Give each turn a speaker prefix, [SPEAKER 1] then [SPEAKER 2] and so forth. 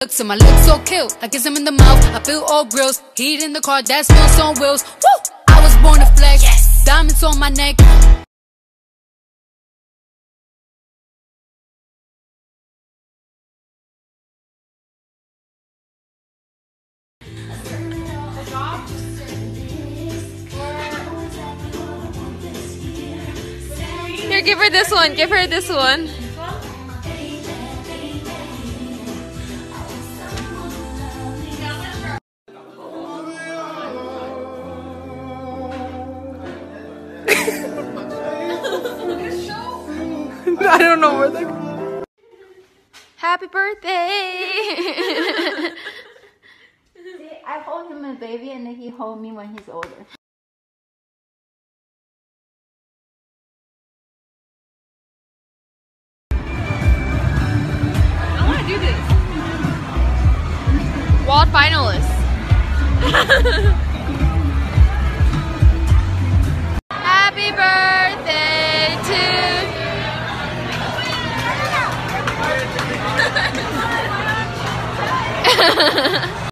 [SPEAKER 1] Look, so my lips so kill, I kiss him in the mouth, I feel all grills. Heat in the car, that smells on wheels. Woo! I was born to flex, yes. diamonds on my neck.
[SPEAKER 2] Here, give her this one. Give her this one.
[SPEAKER 3] Don't know where they're.
[SPEAKER 2] Happy birthday!
[SPEAKER 4] I hold him a baby and then he hold me when he's older.
[SPEAKER 2] I want to do this. Wald finalists. ハハハハ。